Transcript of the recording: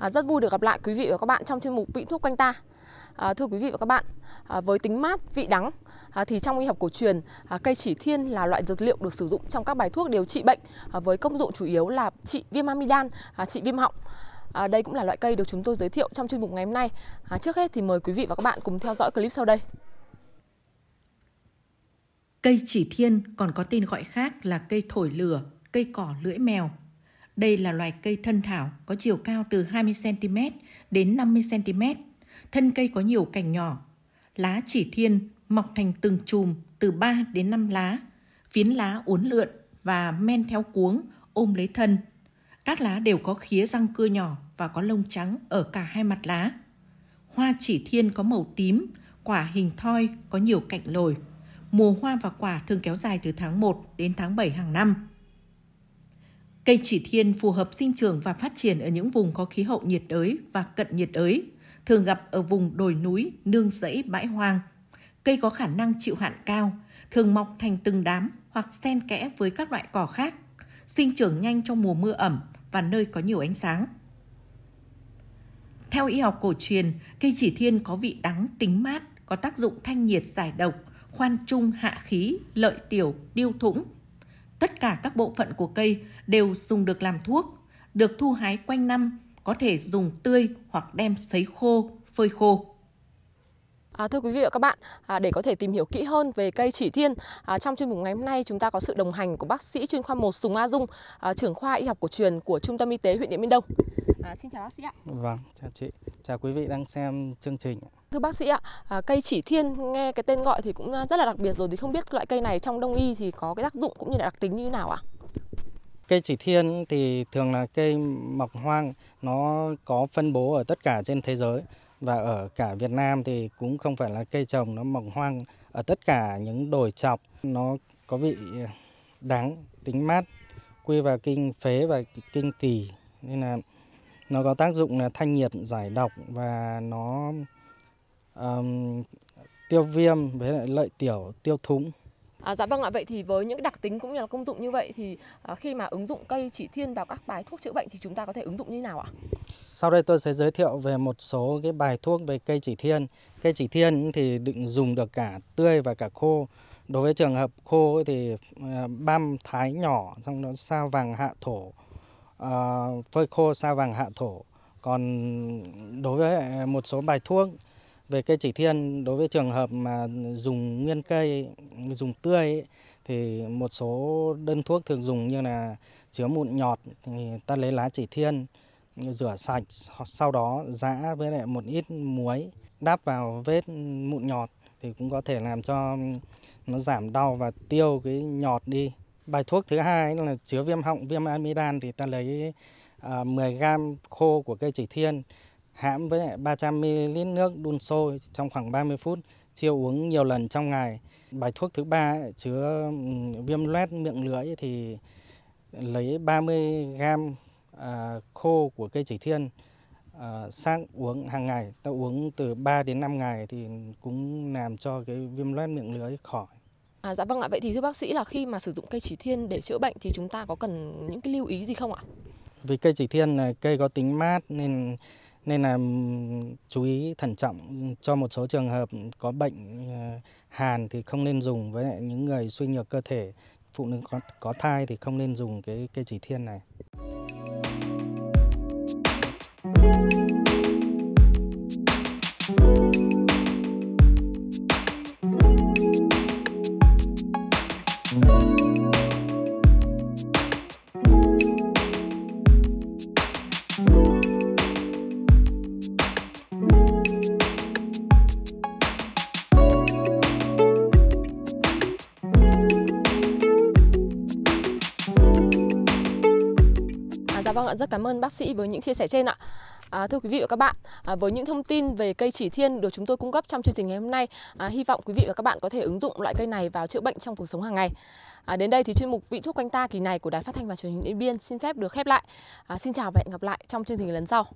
À, rất vui được gặp lại quý vị và các bạn trong chuyên mục Vị thuốc quanh ta. À, thưa quý vị và các bạn, à, với tính mát, vị đắng à, thì trong y học cổ truyền, à, cây chỉ thiên là loại dược liệu được sử dụng trong các bài thuốc điều trị bệnh à, với công dụng chủ yếu là trị viêm amidan, à, trị viêm họng. À, đây cũng là loại cây được chúng tôi giới thiệu trong chuyên mục ngày hôm nay. À, trước hết thì mời quý vị và các bạn cùng theo dõi clip sau đây. Cây chỉ thiên còn có tên gọi khác là cây thổi lửa, cây cỏ lưỡi mèo. Đây là loài cây thân thảo có chiều cao từ 20cm đến 50cm. Thân cây có nhiều cành nhỏ. Lá chỉ thiên mọc thành từng chùm từ 3 đến 5 lá. Phiến lá uốn lượn và men theo cuống ôm lấy thân. Các lá đều có khía răng cưa nhỏ và có lông trắng ở cả hai mặt lá. Hoa chỉ thiên có màu tím, quả hình thoi có nhiều cạnh lồi. Mùa hoa và quả thường kéo dài từ tháng 1 đến tháng 7 hàng năm. Cây chỉ thiên phù hợp sinh trưởng và phát triển ở những vùng có khí hậu nhiệt đới và cận nhiệt đới, thường gặp ở vùng đồi núi, nương rẫy, bãi hoang. Cây có khả năng chịu hạn cao, thường mọc thành từng đám hoặc xen kẽ với các loại cỏ khác, sinh trưởng nhanh trong mùa mưa ẩm và nơi có nhiều ánh sáng. Theo y học cổ truyền, cây chỉ thiên có vị đắng tính mát, có tác dụng thanh nhiệt giải độc, khoan trung hạ khí, lợi tiểu, tiêu thủng, Tất cả các bộ phận của cây đều dùng được làm thuốc, được thu hái quanh năm, có thể dùng tươi hoặc đem sấy khô, phơi khô. À, thưa quý vị và các bạn, à, để có thể tìm hiểu kỹ hơn về cây chỉ thiên, à, trong chuyên mục ngày hôm nay chúng ta có sự đồng hành của bác sĩ chuyên khoa 1 Sùng A Dung, à, trưởng khoa y học cổ truyền của Trung tâm Y tế huyện Điện Biên Đông. À, xin chào bác sĩ ạ. Vâng, chào chị, chào quý vị đang xem chương trình. Thưa bác sĩ ạ, à, cây chỉ thiên nghe cái tên gọi thì cũng à, rất là đặc biệt rồi thì không biết loại cây này trong đông y thì có cái tác dụng cũng như là đặc tính như thế nào ạ? Cây chỉ thiên thì thường là cây mọc hoang, nó có phân bố ở tất cả trên thế giới. Và ở cả Việt Nam thì cũng không phải là cây trồng nó mọc hoang ở tất cả những đồi chọc, nó có vị đắng, tính mát, quy vào kinh phế và kinh tỳ. Nên là nó có tác dụng là thanh nhiệt, giải độc và nó um, tiêu viêm với lại lợi tiểu, tiêu thúng. À, dạ vâng ạ, vậy thì với những đặc tính cũng như là công dụng như vậy thì à, khi mà ứng dụng cây chỉ thiên vào các bài thuốc chữa bệnh thì chúng ta có thể ứng dụng như nào ạ? Sau đây tôi sẽ giới thiệu về một số cái bài thuốc về cây chỉ thiên. Cây chỉ thiên thì định dùng được cả tươi và cả khô. Đối với trường hợp khô thì à, băm thái nhỏ xong nó sao vàng hạ thổ, à, phơi khô sao vàng hạ thổ. Còn đối với một số bài thuốc về cây chỉ thiên đối với trường hợp mà dùng nguyên cây dùng tươi ấy, thì một số đơn thuốc thường dùng như là chứa mụn nhọt thì ta lấy lá chỉ thiên rửa sạch sau đó giã với lại một ít muối đắp vào vết mụn nhọt thì cũng có thể làm cho nó giảm đau và tiêu cái nhọt đi. Bài thuốc thứ hai là chứa viêm họng, viêm amidan thì ta lấy à, 10 gram khô của cây chỉ thiên hãm với 300ml nước đun sôi trong khoảng 30 phút, chiều uống nhiều lần trong ngày. Bài thuốc thứ ba chứa viêm loét miệng lưỡi thì lấy 30 gram à, khô của cây chỉ thiên à, sang uống hàng ngày. Ta uống từ 3 đến 5 ngày thì cũng làm cho cái viêm loét miệng lưỡi khỏi. À, dạ vâng ạ, vậy thì thưa bác sĩ là khi mà sử dụng cây chỉ thiên để chữa bệnh thì chúng ta có cần những cái lưu ý gì không ạ? Vì cây chỉ thiên là cây có tính mát nên nên là chú ý thận trọng cho một số trường hợp có bệnh ờ, hàn thì không nên dùng với lại những người suy nhược cơ thể, phụ nữ có có thai thì không nên dùng cái cây chỉ thiên này. Dạ vâng ạ, rất cảm ơn bác sĩ với những chia sẻ trên ạ. À, thưa quý vị và các bạn, à, với những thông tin về cây chỉ thiên được chúng tôi cung cấp trong chương trình ngày hôm nay, à, hy vọng quý vị và các bạn có thể ứng dụng loại cây này vào chữa bệnh trong cuộc sống hàng ngày. À, đến đây thì chuyên mục vị thuốc quanh ta kỳ này của Đài Phát thanh và Truyền hình Điện Biên xin phép được khép lại. À, xin chào và hẹn gặp lại trong chương trình lần sau.